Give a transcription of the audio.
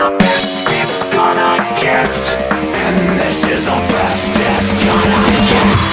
the best it's gonna get. And this is the best it's gonna get.